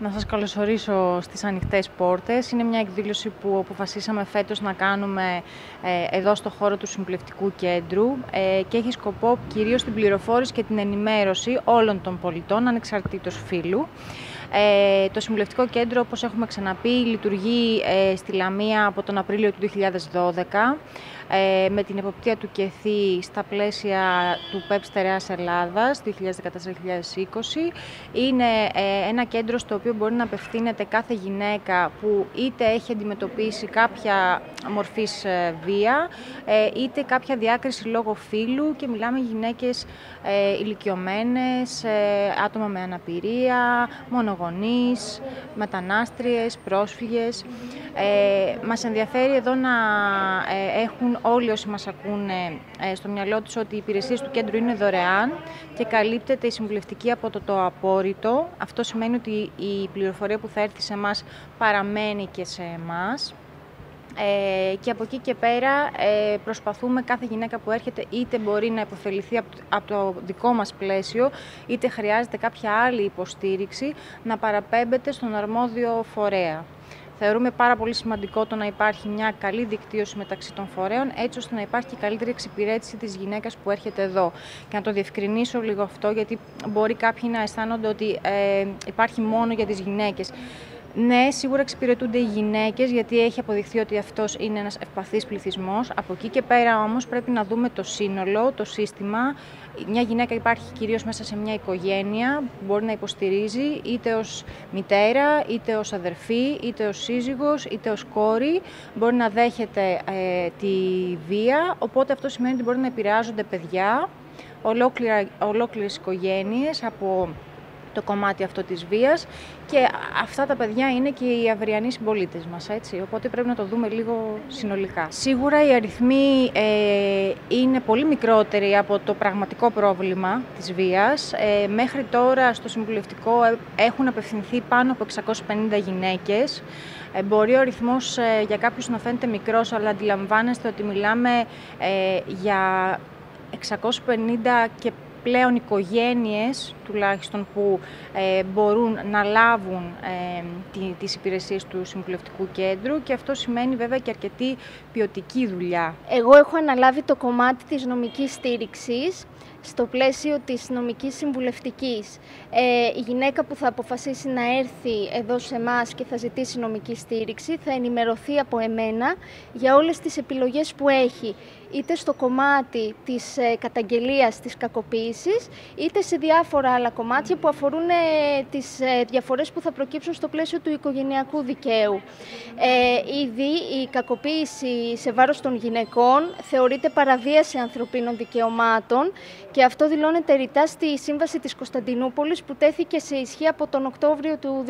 Να σας καλωσορίσω στις Ανοιχτές Πόρτες. Είναι μια εκδήλωση που αποφασίσαμε φέτος να κάνουμε ε, εδώ στο χώρο του Συμβουλευτικού Κέντρου ε, και έχει σκοπό κυρίως την πληροφόρηση και την ενημέρωση όλων των πολιτών, ανεξαρτήτως φύλου. Ε, το Συμβουλευτικό Κέντρο, όπως έχουμε ξαναπεί, λειτουργεί ε, στη Λαμία από τον Απρίλιο του 2012 ε, με την εποπτεία του ΚΕΘΗ στα πλαίσια του ΠΕΠ Στερεάς Ελλάδας 2014-2020. Είναι ε, ένα κέντρο στο οποίο μπορεί να απευθύνεται κάθε γυναίκα που είτε έχει αντιμετωπίσει κάποια μορφής ε, βία, είτε κάποια διάκριση λόγω φύλου και μιλάμε γυναίκες ηλικιωμένες, άτομα με αναπηρία, μονογονείς, μετανάστριες, πρόσφυγες. Ε, μας ενδιαφέρει εδώ να έχουν όλοι όσοι μας ακούνε ε, στο μυαλό τους ότι οι υπηρεσίες του κέντρου είναι δωρεάν και καλύπτεται η συμβουλευτική από το, το απόρριτο. Αυτό σημαίνει ότι η πληροφορία που θα έρθει σε εμάς παραμένει και σε εμάς. Ε, και από εκεί και πέρα ε, προσπαθούμε κάθε γυναίκα που έρχεται είτε μπορεί να υποφεληθεί από, από το δικό μας πλαίσιο είτε χρειάζεται κάποια άλλη υποστήριξη να παραπέμπεται στον αρμόδιο φορέα. Θεωρούμε πάρα πολύ σημαντικό το να υπάρχει μια καλή δικτύωση μεταξύ των φορέων, έτσι ώστε να υπάρχει και καλύτερη εξυπηρέτηση της γυναίκας που έρχεται εδώ. Και να το διευκρινίσω λίγο αυτό, γιατί μπορεί κάποιοι να αισθάνονται ότι ε, υπάρχει μόνο για τις γυναίκες. Ναι, σίγουρα εξυπηρετούνται οι γυναίκες, γιατί έχει αποδειχθεί ότι αυτός είναι ένας ευπαθής πληθυσμός. Από εκεί και πέρα όμως πρέπει να δούμε το σύνολο, το σύστημα. Μια γυναίκα υπάρχει κυρίως μέσα σε μια οικογένεια που μπορεί να υποστηρίζει είτε ως μητέρα, είτε ως αδερφή, είτε ως σύζυγος, είτε ως κόρη. Μπορεί να δέχεται ε, τη βία, οπότε αυτό σημαίνει ότι μπορεί να επηρεάζονται παιδιά, ολόκληρες οικογένειες από το κομμάτι αυτό της βίας και αυτά τα παιδιά είναι και οι αυριανοί συμπολίτες μας, έτσι, οπότε πρέπει να το δούμε λίγο συνολικά. Σίγουρα οι αριθμοί ε, είναι πολύ μικρότεροι από το πραγματικό πρόβλημα της βίας. Ε, μέχρι τώρα στο συμβουλευτικό ε, έχουν απευθυνθεί πάνω από 650 γυναίκες. Ε, μπορεί ο αριθμός ε, για κάποιους να φαίνεται μικρός, αλλά αντιλαμβάνεστε ότι μιλάμε για 650 και πλέον οικογένειες τουλάχιστον που ε, μπορούν να λάβουν ε, τις υπηρεσίες του Συμβουλευτικού Κέντρου και αυτό σημαίνει βέβαια και αρκετή ποιοτική δουλειά. Εγώ έχω αναλάβει το κομμάτι της νομικής στήριξης στο πλαίσιο της νομικής συμβουλευτικής. Ε, η γυναίκα που θα αποφασίσει να έρθει εδώ σε εμά και θα ζητήσει νομική στήριξη θα ενημερωθεί από εμένα για όλες τις επιλογές που έχει είτε στο κομμάτι της ε, καταγγελίας της κακοποίησης, είτε σε διάφορα άλλα κομμάτια που αφορούν ε, τις ε, διαφορές που θα προκύψουν στο πλαίσιο του οικογενειακού δικαίου. Ε, ήδη η κακοποίηση σε βάρος των γυναικών θεωρείται παραβίαση ανθρωπίνων δικαιωμάτων και αυτό δηλώνεται ρητά στη Σύμβαση της Κωνσταντινούπολης που τέθηκε σε ισχύ από τον Οκτώβριο του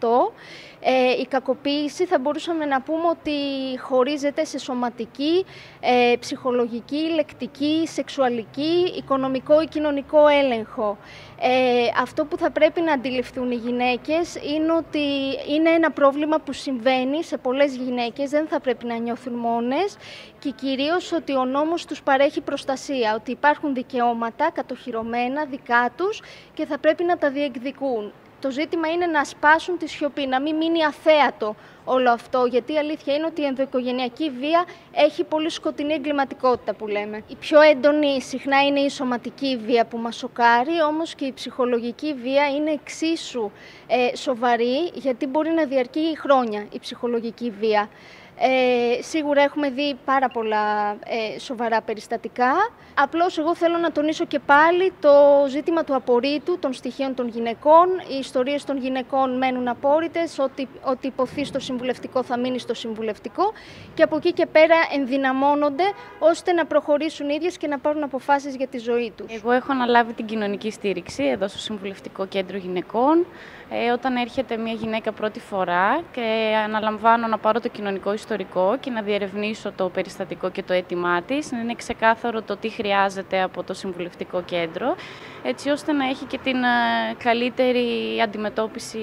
2018. Ε, η κακοποίηση θα μπορούσαμε να πούμε ότι χωρίζεται σε σωματική, ε, ψυχολογική, λεκτική, σεξουαλική, οικονομικό ή κοινωνικό έλεγχο. Ε, αυτό που θα πρέπει να αντιληφθούν οι γυναίκες είναι ότι είναι ένα πρόβλημα που συμβαίνει σε πολλές γυναίκες, δεν θα πρέπει να νιώθουν μόνες και κυρίως ότι ο νόμος τους παρέχει προστασία, ότι υπάρχουν δικαιώματα κατοχυρωμένα δικά τους και θα πρέπει να τα διεκδικούν. Το ζήτημα είναι να σπάσουν τη σιωπή, να μην μείνει αθέατο όλο αυτό, γιατί η αλήθεια είναι ότι η ενδοοικογενειακή βία έχει πολύ σκοτεινή εγκληματικότητα που λέμε. Η πιο έντονη συχνά είναι η σωματική βία που μας σοκάρει, όμως και η ψυχολογική βία είναι εξίσου ε, σοβαρή, γιατί μπορεί να διαρκεί χρόνια η ψυχολογική βία. Ε, σίγουρα έχουμε δει πάρα πολλά ε, σοβαρά περιστατικά. Απλώς εγώ θέλω να τονίσω και πάλι το ζήτημα του απορρίτου των στοιχείων των γυναικών. Οι ιστορίες των γυναικών μένουν απόρριτες, ότι, ότι υποθεί στο συμβουλευτικό θα μείνει στο συμβουλευτικό και από εκεί και πέρα ενδυναμώνονται ώστε να προχωρήσουν ίδιες και να πάρουν αποφάσεις για τη ζωή τους. Εγώ έχω αναλάβει την κοινωνική στήριξη εδώ στο Συμβουλευτικό Κέντρο Γυναικών. Ε, όταν έρχεται μια γυναίκα πρώτη φορά και αναλαμβάνω να πάρω το κοινωνικό ιστορικό και να διερευνήσω το περιστατικό και το αίτημά της, να είναι ξεκάθαρο το τι χρειάζεται από το Συμβουλευτικό Κέντρο, έτσι ώστε να έχει και την ε, καλύτερη αντιμετώπιση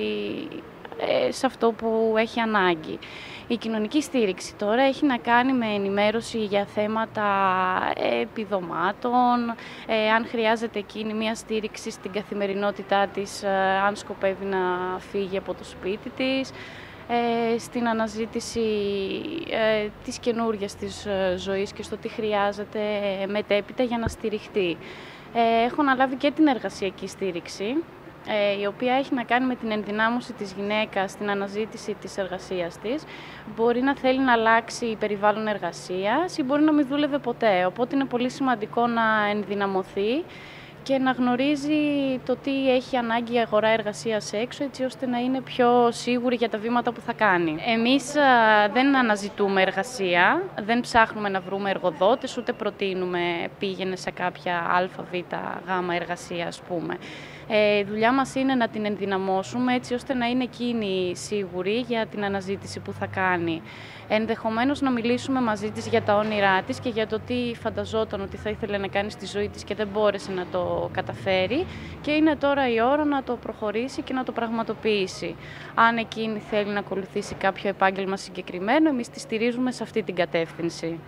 ε, σε αυτό που έχει ανάγκη. Η κοινωνική στήριξη τώρα έχει να κάνει με ενημέρωση για θέματα επιδομάτων, ε, αν χρειάζεται εκείνη μια στήριξη στην καθημερινότητά της, ε, αν σκοπεύει να φύγει από το σπίτι της, ε, στην αναζήτηση ε, της καινούργιας της ζωής και στο τι χρειάζεται μετέπειτα για να στηριχτεί. Έχω αναλάβει και την εργασιακή στήριξη, ε, η οποία έχει να κάνει με την ενδυνάμωση της γυναίκας στην αναζήτηση της εργασίας της. Μπορεί να θέλει να αλλάξει περιβάλλον εργασίας ή μπορεί να μην δούλευε ποτέ. Οπότε είναι πολύ σημαντικό να ενδυναμωθεί και να γνωρίζει το τι έχει ανάγκη η αγορά εργασίας έξω, έτσι ώστε να είναι πιο σίγουρη για τα βήματα που θα κάνει. Εμείς δεν αναζητούμε εργασία, δεν ψάχνουμε να βρούμε εργοδότες, ούτε προτείνουμε πήγαινε σε κάποια α, β, γ εργασία, ας πούμε. Ε, η δουλειά μας είναι να την ενδυναμώσουμε έτσι ώστε να είναι εκείνη σίγουρη για την αναζήτηση που θα κάνει. Ενδεχομένως να μιλήσουμε μαζί της για τα όνειρά της και για το τι φανταζόταν ότι θα ήθελε να κάνει στη ζωή της και δεν μπόρεσε να το καταφέρει και είναι τώρα η ώρα να το προχωρήσει και να το πραγματοποιήσει. Αν εκείνη θέλει να ακολουθήσει κάποιο επάγγελμα συγκεκριμένο, εμείς τη στηρίζουμε σε αυτή την κατεύθυνση.